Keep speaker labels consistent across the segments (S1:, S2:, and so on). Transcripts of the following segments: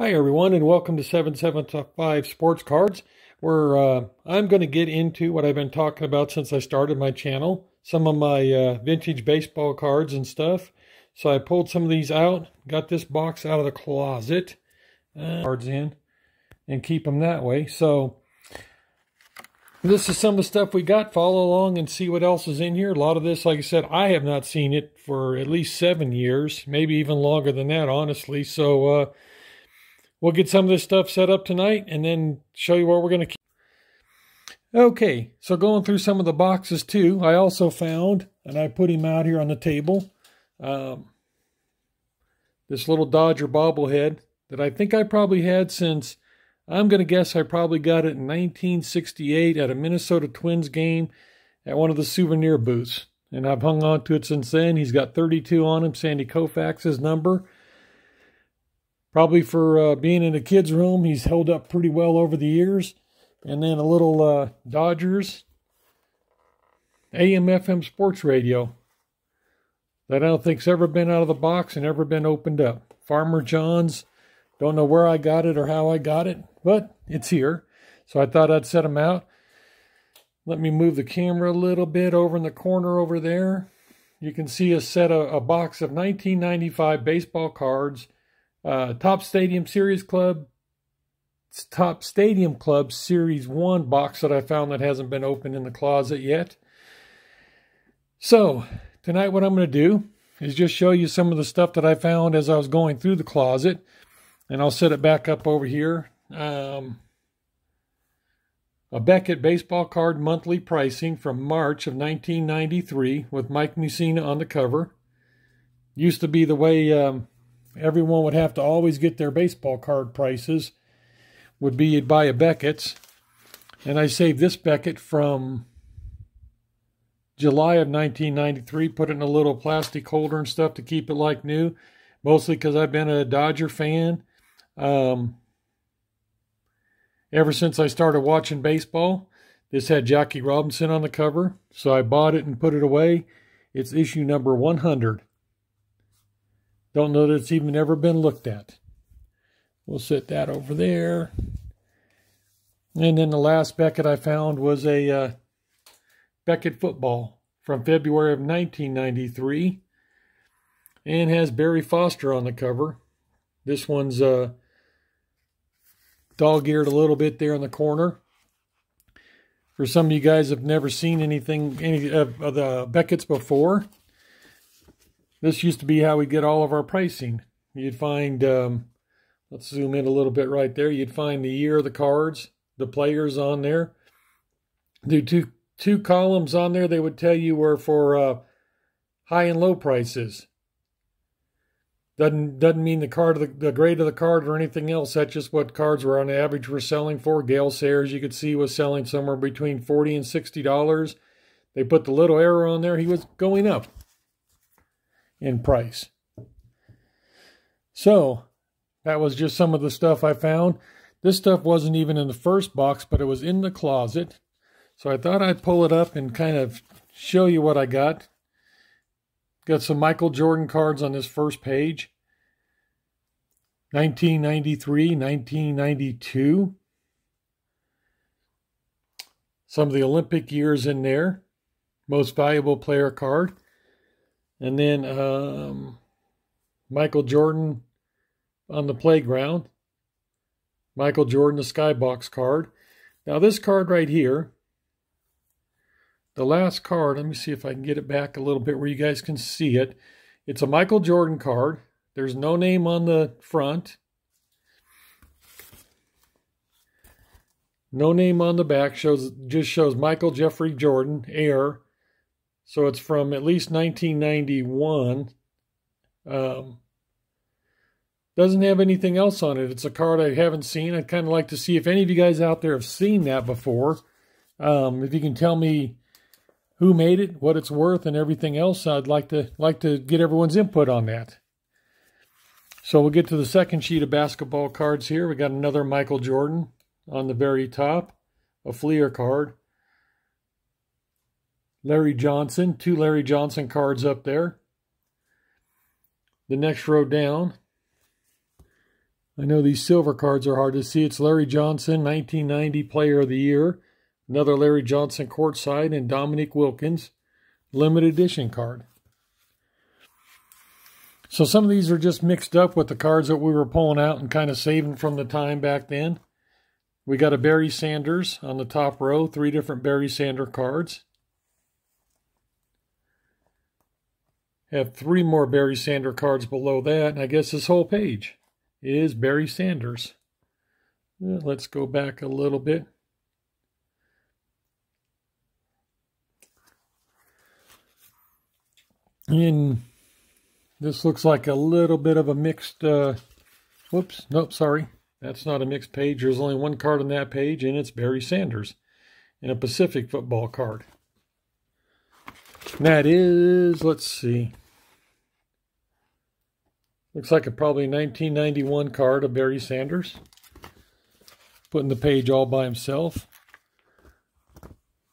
S1: Hi everyone and welcome to 775 Sports Cards where uh, I'm going to get into what I've been talking about since I started my channel. Some of my uh, vintage baseball cards and stuff. So I pulled some of these out, got this box out of the closet, uh, cards in, and keep them that way. So this is some of the stuff we got. Follow along and see what else is in here. A lot of this, like I said, I have not seen it for at least seven years, maybe even longer than that, honestly. So uh, we'll get some of this stuff set up tonight and then show you what we're going to keep. Okay, so going through some of the boxes too, I also found, and I put him out here on the table, um, this little Dodger bobblehead that I think I probably had since, I'm going to guess I probably got it in 1968 at a Minnesota Twins game at one of the souvenir booths. And I've hung on to it since then. He's got 32 on him, Sandy Koufax's number. Probably for uh, being in a kid's room, he's held up pretty well over the years. And then a little uh, Dodgers AM FM sports radio that I don't think's ever been out of the box and ever been opened up. Farmer John's, don't know where I got it or how I got it, but it's here. So I thought I'd set them out. Let me move the camera a little bit over in the corner over there. You can see a set of a box of 1995 baseball cards uh, Topps Stadium Series Club, Topps Stadium Club Series 1 box that I found that hasn't been opened in the closet yet. So, tonight what I'm going to do is just show you some of the stuff that I found as I was going through the closet. And I'll set it back up over here. Um, a Beckett baseball card monthly pricing from March of 1993 with Mike Mussina on the cover. Used to be the way um, everyone would have to always get their baseball card prices would be you'd buy a Beckett's. And I saved this Beckett from July of 1993, put it in a little plastic holder and stuff to keep it like new, mostly because I've been a Dodger fan um, ever since I started watching baseball. This had Jackie Robinson on the cover, so I bought it and put it away. It's issue number 100. Don't know that it's even ever been looked at. We'll set that over there. And then the last Beckett I found was a uh, Beckett football from February of 1993 and has Barry Foster on the cover. This one's uh, dog-eared a little bit there in the corner. For some of you guys have never seen anything, any of, of the Beckett's before, this used to be how we get all of our pricing. You'd find, um, let's zoom in a little bit right there. You'd find the year of the cards, the players on there. Do two two columns on there. They would tell you were for uh, high and low prices. Doesn't doesn't mean the card the, the grade of the card or anything else. That's just what cards were on average were selling for. Gale Sayers, you could see, was selling somewhere between forty and sixty dollars. They put the little arrow on there. He was going up in price. So that was just some of the stuff I found. This stuff wasn't even in the first box, but it was in the closet. So I thought I'd pull it up and kind of show you what I got. Got some Michael Jordan cards on this first page. 1993, 1992. Some of the Olympic years in there. Most valuable player card. And then um, Michael Jordan on the playground. Michael Jordan, the skybox card. Now, this card right here, the last card, let me see if I can get it back a little bit where you guys can see it. It's a Michael Jordan card. There's no name on the front. No name on the back shows just shows Michael Jeffrey Jordan, heir, so it's from at least 1991. Um, doesn't have anything else on it. It's a card I haven't seen. I'd kind of like to see if any of you guys out there have seen that before. Um, if you can tell me who made it, what it's worth, and everything else, I'd like to like to get everyone's input on that. So we'll get to the second sheet of basketball cards here. We got another Michael Jordan on the very top, a Fleer card. Larry Johnson, two Larry Johnson cards up there. The next row down, I know these silver cards are hard to see. It's Larry Johnson, 1990 Player of the Year. Another Larry Johnson courtside and Dominique Wilkins, limited edition card. So some of these are just mixed up with the cards that we were pulling out and kind of saving from the time back then. We got a Barry Sanders on the top row, three different Barry Sanders cards. Have three more Barry Sander cards below that, and I guess this whole page is Barry Sanders. Let's go back a little bit. And this looks like a little bit of a mixed, uh, whoops, nope, sorry. That's not a mixed page. There's only one card on that page, and it's Barry Sanders in a Pacific football card. And that is, let's see, Looks like a probably 1991 card of Barry Sanders. Putting the page all by himself.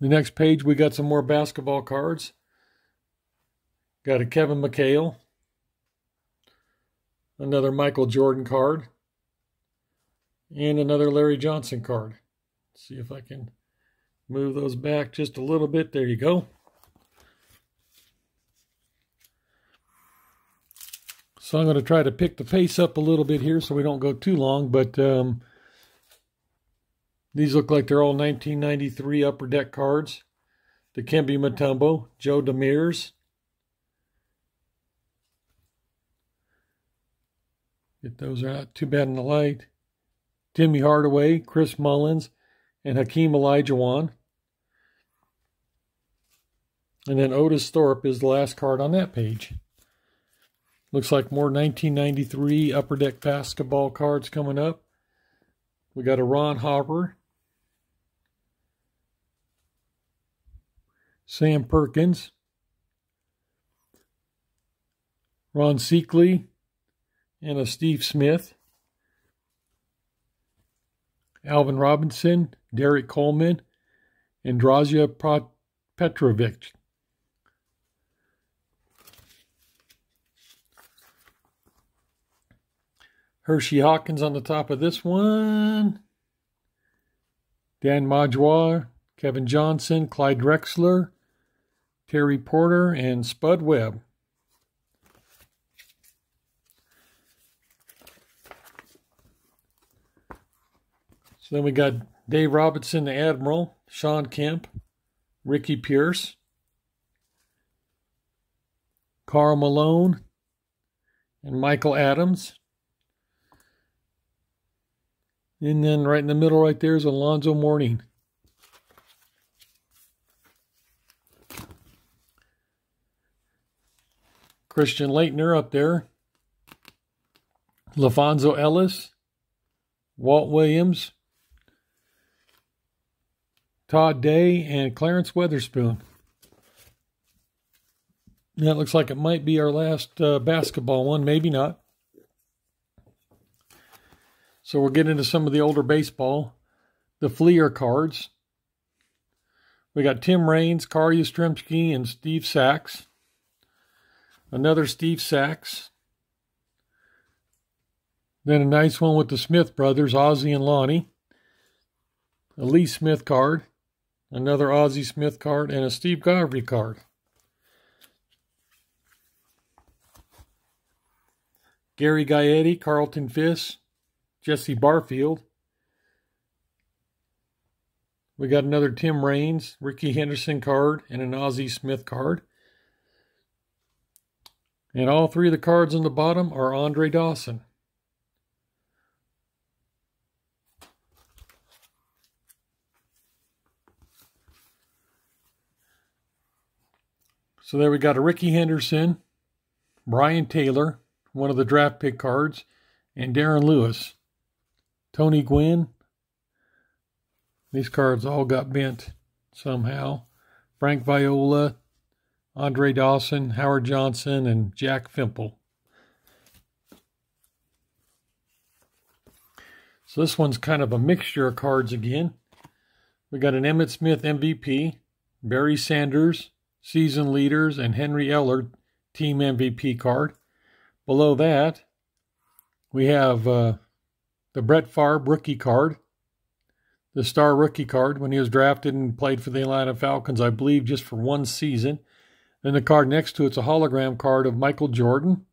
S1: The next page, we got some more basketball cards. Got a Kevin McHale. Another Michael Jordan card. And another Larry Johnson card. Let's see if I can move those back just a little bit. There you go. So I'm going to try to pick the pace up a little bit here so we don't go too long, but um, these look like they're all 1993 Upper Deck cards. Dikembe Mutombo, Joe Dumars. Get those out. Too bad in the light. Timmy Hardaway, Chris Mullins, and Hakeem Olajuwon. And then Otis Thorpe is the last card on that page. Looks like more 1993 Upper Deck basketball cards coming up. We got a Ron Harper. Sam Perkins. Ron Seekey. And a Steve Smith. Alvin Robinson. Derrick Coleman. And Drazen Petrovic. Hersey Hawkins on the top of this one. Dan Magloire, Kevin Johnson, Clyde Drexler, Terry Porter, and Spud Webb. So then we got Dave Robinson, the Admiral, Shawn Kemp, Ricky Pierce, Karl Malone, and Michael Adams. And then right in the middle right there is Alonzo Mourning. Christian Laettner up there. LaPhonso Ellis. Walt Williams. Todd Day and Clarence Weatherspoon. That looks like it might be our last uh, basketball one. Maybe not. So we'll get into some of the older baseball. The Fleer cards. We got Tim Raines, Carl Yastrzemski, and Steve Sax. Another Steve Sax. Then a nice one with the Smith brothers, Ozzie and Lonnie. A Lee Smith card. Another Ozzie Smith card. And a Steve Garvey card. Gary Gaetti, Carlton Fisk, Jesse Barfield. We got another Tim Raines, Rickey Henderson card, and an Ozzie Smith card. And all three of the cards on the bottom are Andre Dawson. So there we got a Rickey Henderson, Brien Taylor, one of the draft pick cards, and Darren Lewis. Tony Gwynn. These cards all got bent somehow. Frank Viola, Andre Dawson, Howard Johnson, and Jack Fimple. So this one's kind of a mixture of cards again. We got an Emmitt Smith MVP, Barry Sanders, season leaders, and Henry Eller team MVP card. Below that, we have uh, the Brett Favre rookie card, the star rookie card when he was drafted and played for the Atlanta Falcons, I believe, just for one season. Then the card next to it's a hologram card of Michael Jordan.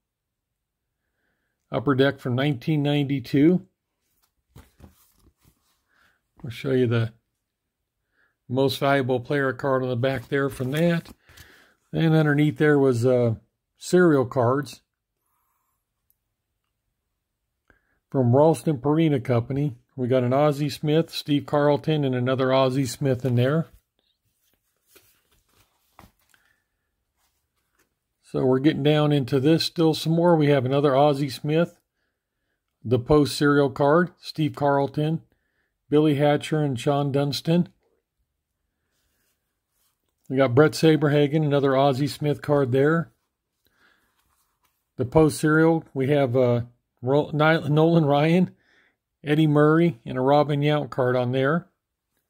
S1: Upper deck from 1992. I'll show you the most valuable player card on the back there from that. And underneath there was uh, cereal cards from Ralston Purina Company. We got an Ozzie Smith, Steve Carlton, and another Ozzie Smith in there. So we're getting down into this still some more. We have another Ozzie Smith, the post cereal card, Steve Carlton, Billy Hatcher, and Shawon Dunston. We got Bret Saberhagen, another Ozzie Smith card there. The post cereal, we have uh, Nolan Ryan, Eddie Murray, and a Robin Yount card on there.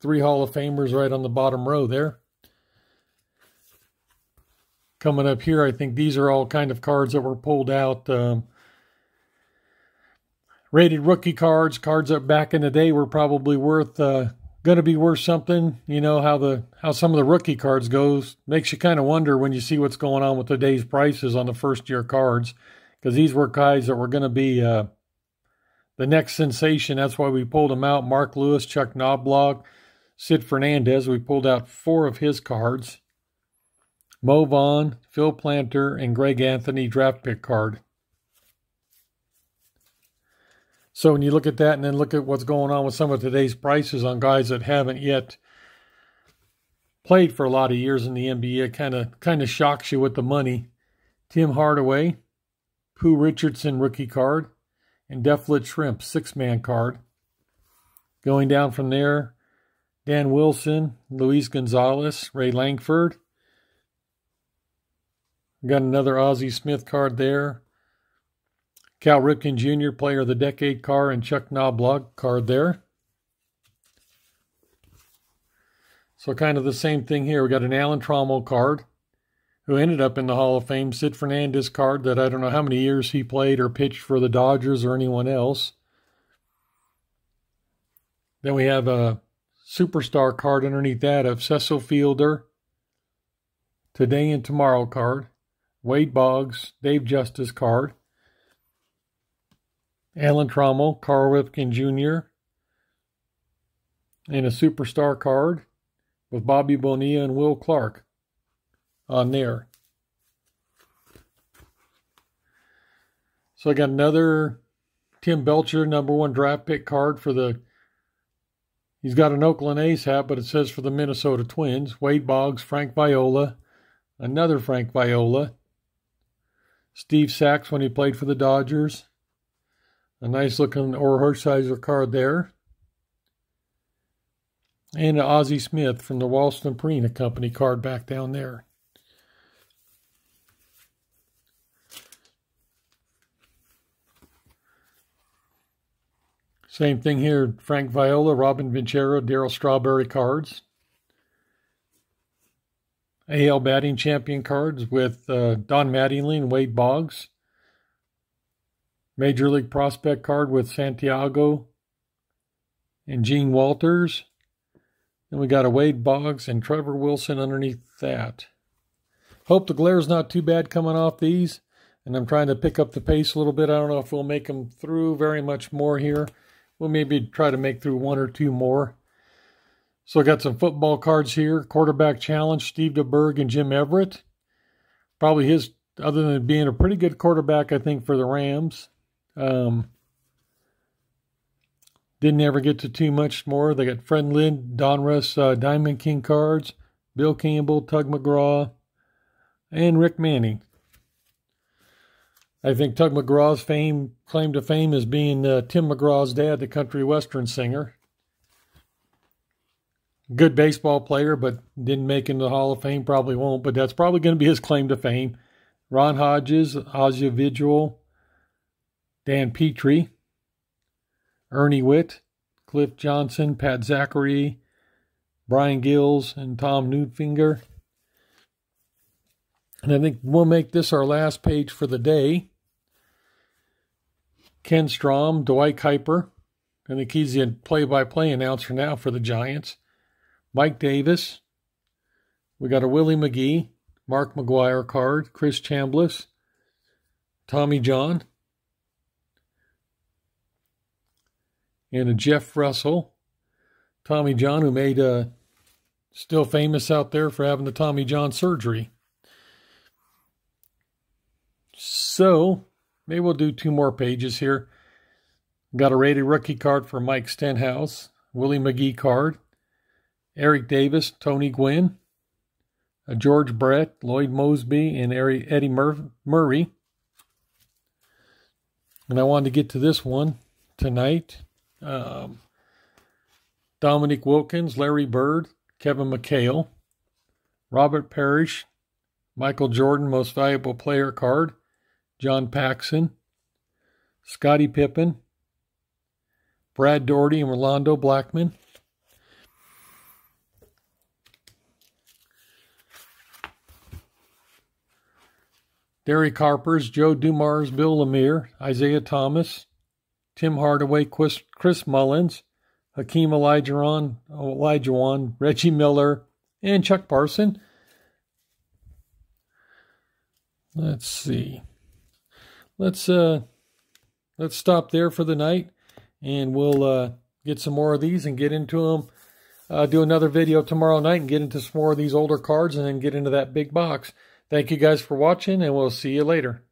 S1: Three Hall of Famers right on the bottom row there coming up here. I think these are all kind of cards that were pulled out. Um, rated rookie cards, cards that back in the day were probably worth, uh, going to be worth something. You know how the how some of the rookie cards goes makes you kind of wonder when you see what's going on with today's prices on the first year cards, because these were guys that were going to be uh, the next sensation. That's why we pulled them out. Mark Lewis, Chuck Knoblauch, Sid Fernandez. We pulled out four of his cards. Mo Vaughn, Phil Plantier, and Greg Anthony draft pick card. So when you look at that and then look at what's going on with some of today's prices on guys that haven't yet played for a lot of years in the NBA, it kind of kind of shocks you with the money. Tim Hardaway, Pooh Richardson rookie card, and Detlef Schrempf six man card. Going down from there, Dan Wilson, Luis Gonzalez, Ray Lankford. Got another Ozzie Smith card there. Cal Ripken Jr., Player of the Decade card, and Chuck Knoblauch card there. So kind of the same thing here. We got an Alan Trammell card, who ended up in the Hall of Fame. Sid Fernandez card that I don't know how many years he played or pitched for the Dodgers or anyone else. Then we have a superstar card underneath that of Cecil Fielder. Today and tomorrow card. Wade Boggs, Dave Justice card, Alan Trammell, Carl Ripken Jr., and a superstar card with Bobby Bonilla and Will Clark on there. So I got another Tim Belcher number one draft pick card for the. He's got an Oakland A's hat, but it says for the Minnesota Twins. Wade Boggs, Frank Viola, another Frank Viola, Steve Sax when he played for the Dodgers. A nice looking Hershiser card there. And an Ozzie Smith from the Ralston Purina Company card back down there. Same thing here. Frank Viola, Robin Ventura, Darryl Strawberry cards. AL batting champion cards with uh, Don Mattingly and Wade Boggs. Major League prospect card with Santiago and Gene Walters. Then we got a Wade Boggs and Trevor Wilson underneath that. Hope the glare's not too bad coming off these. And I'm trying to pick up the pace a little bit. I don't know if we'll make them through very much more here. We'll maybe try to make through one or two more. So I got some football cards here. Quarterback challenge, Steve DeBerg and Jim Everett. Probably his, other than being a pretty good quarterback, I think, for the Rams. Um, didn't ever get to too much more. They got Fred Lynn, Donruss, uh, Diamond King cards, Bill Campbell, Tug McGraw, and Rick Manning. I think Tug McGraw's fame, claim to fame as being uh, Tim McGraw's dad, the country western singer good baseball player, but didn't make into the Hall of Fame. Probably won't, but that's probably going to be his claim to fame. Ron Hodges, Ozzie Vigil, Dan Petry, Ernie Whitt, Cliff Johnson, Pat Zachry, Brian Gills, and Tom Newfinger. And I think we'll make this our last page for the day. Ken Strom, Dwight Kuiper, I think he's the play-by-play announcer now for the Giants. Mike Davis. We got a Willie McGee, Mark McGwire card, Chris Chambliss, Tommy John, and a Jeff Russell. Tommy John, who made uh, still famous out there for having the Tommy John surgery. So, maybe we'll do two more pages here. Got a rated rookie card for Mike Stenhouse, Willie McGee card, Eric Davis, Tony Gwynn, a George Brett, Lloyd Moseby, and Eddie Murray. And I wanted to get to this one tonight. Um, Dominique Wilkins, Larry Bird, Kevin McHale, Robert Parish, Michael Jordan, Most Valuable Player card, John Paxson, Scottie Pippen, Brad Daugherty, and Rolando Blackman. Derek Harper's, Joe Dumars, Bill Laimbeer, Isiah Thomas, Tim Hardaway, Chris, Chris Mullins, Hakeem Olajuwon, Olajuwon, Reggie Miller, and Chuck Person. Let's see. Let's uh let's stop there for the night and we'll uh get some more of these and get into them. Uh, do another video tomorrow night and get into some more of these older cards and then get into that big box. Thank you guys for watching and we'll see you later.